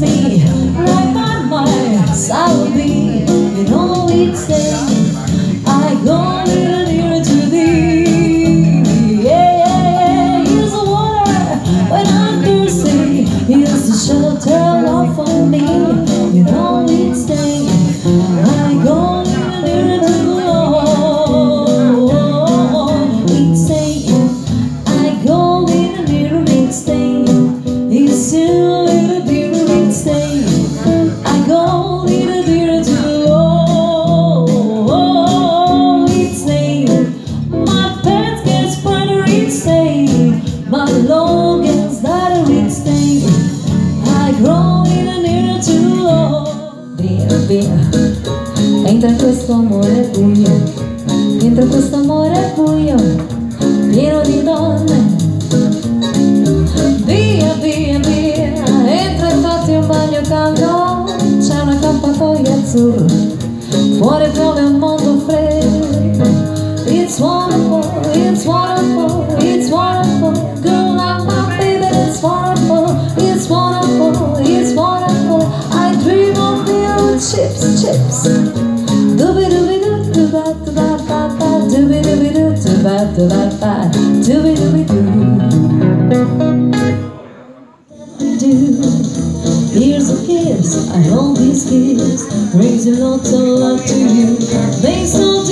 me Right by my will be You know it's there I go little nearer to thee. Yeah, Here's the water when I'm thirsty. Here's the shelter love for me. You know it's I go little nearer to the there I go little nearer day. Still like rolling a needle Via, via, entra questo amore buio. Entra questo amore buio Pieno di donne. Here's a kiss, I hold these kiss, brings a lot of love to you. Makes no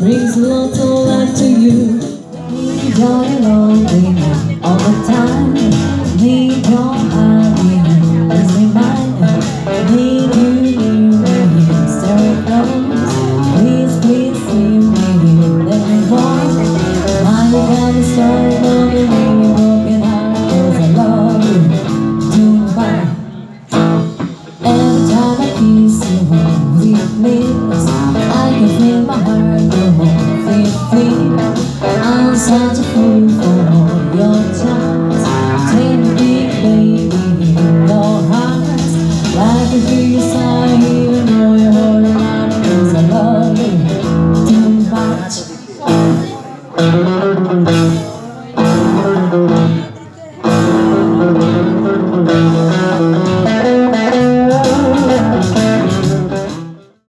brings a lot of life to you. You're lonely all the time. Need your argument, let's be mine. Need you near me, stay close. Please, please leave me, let me walk. Why you gotta start loving me, heart, 'cause I love you. Every time I kiss you, leave me free. I'm such a fool.